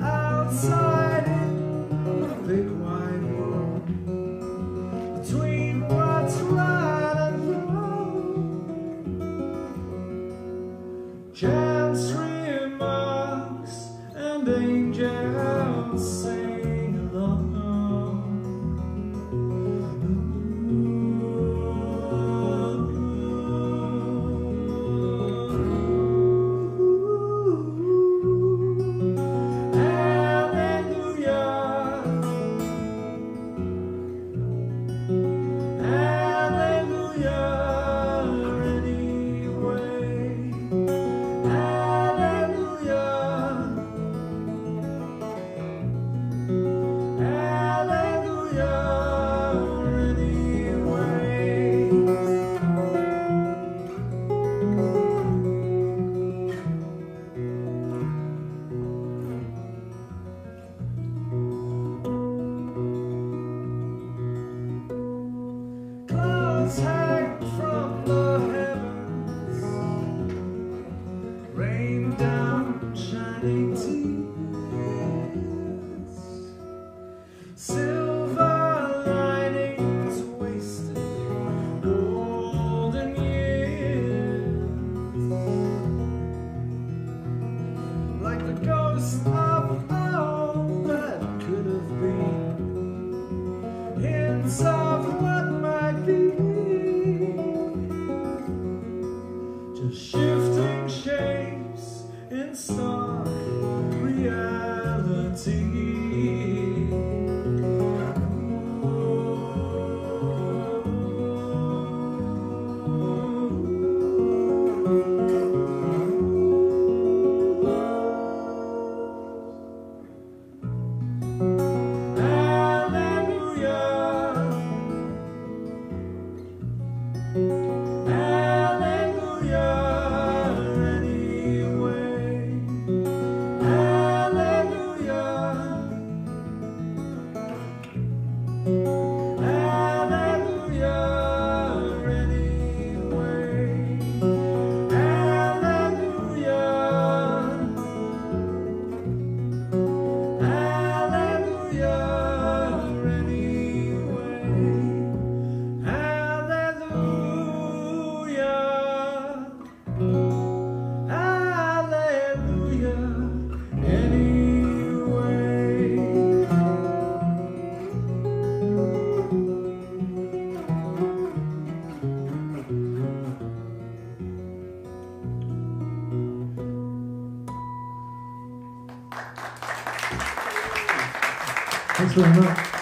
Outside in the big wide world Between what's right and wrong Chance remarks and angels sing. Hang from the heavens, rain down shining tears. Silver linings wasted, golden years, like the ghost of all that could have been. Hints shapes in stark 没吃完